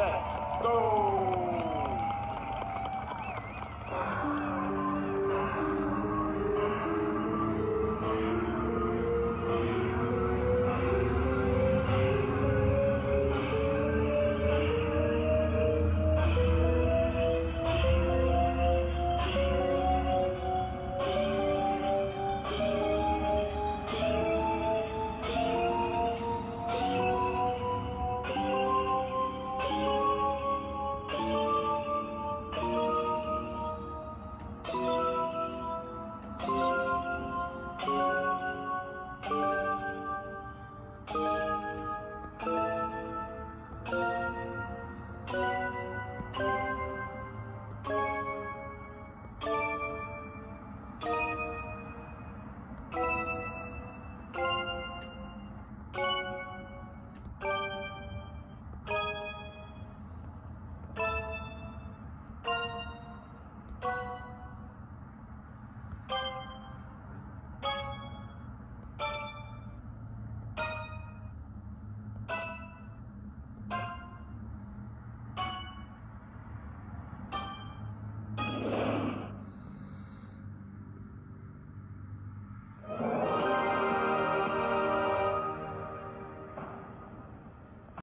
set, go!